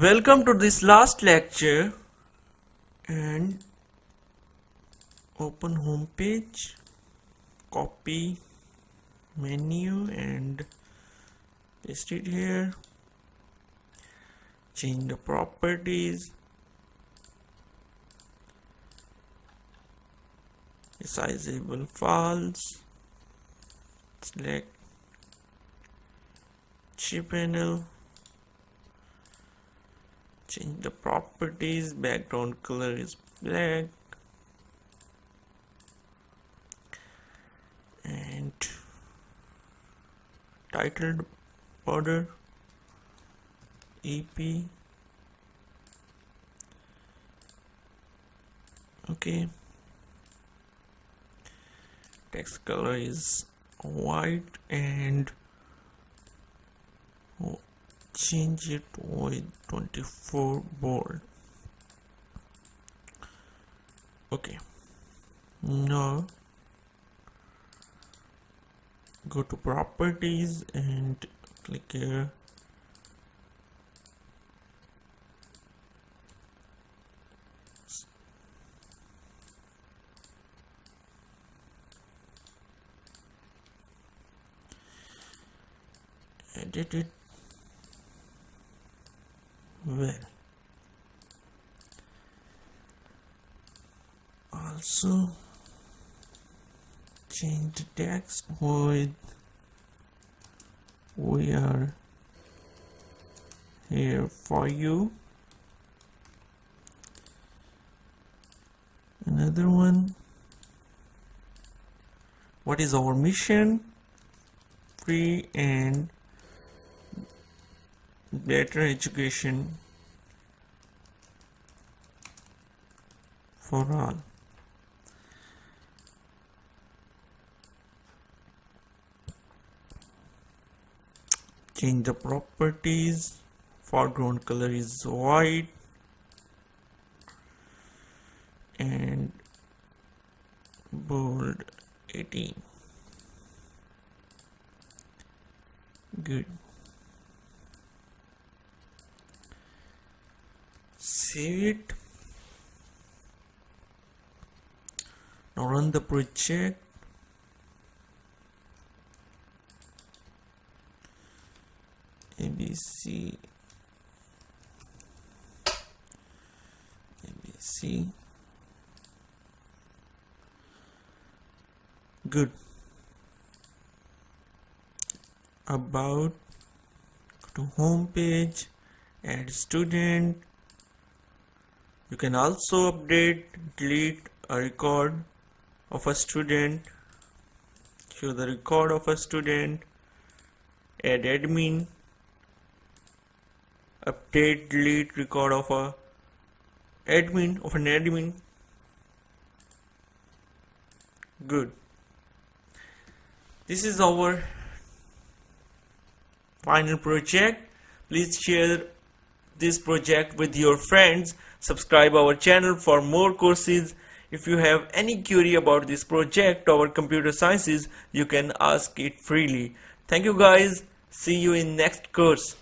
Welcome to this last lecture and open home page copy menu and paste it here. Change the properties. Resizable false select cPanel change. The properties background color is black. And titled border EP okay. Text color is white and change it with 24 bold okay. Now go to properties and click here. Edit it well also change the text with we are here for you. Another one. What is our mission? Free and better education for all. Change the properties. Foreground color is white and bold 18. Good. Save it now run the project ABC ABC good. About to home page add student you can also update, delete a record of a student, show the record of a student, add admin, update, delete record of a admin of an admin. Good. This is our final project. Please share this project with your friends. Subscribe our channel for more courses. If you have any query about this project or computer sciences you can ask it freely. Thank you guys. See you in next course